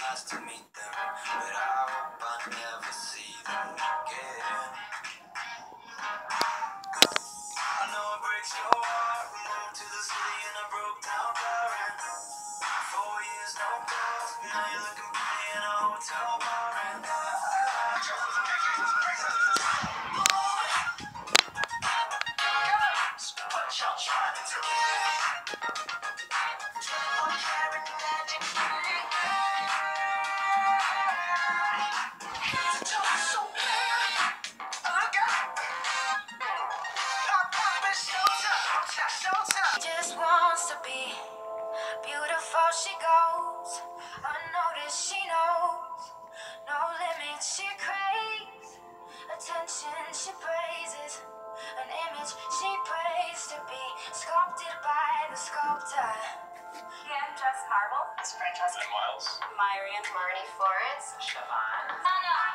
nice to meet them, but I hope I never see them again. I know it breaks your heart. Moved to the city in a broke down car. And four years, no calls. Now you're looking pretty in a hotel bar. And what be beautiful. She goes unnoticed. She knows no limits. She craves attention. She praises an image. She prays to be sculpted by the sculptor. And Jess Marble. It's Francesca Miles. Myrian Marty Florence. Siobhan. I've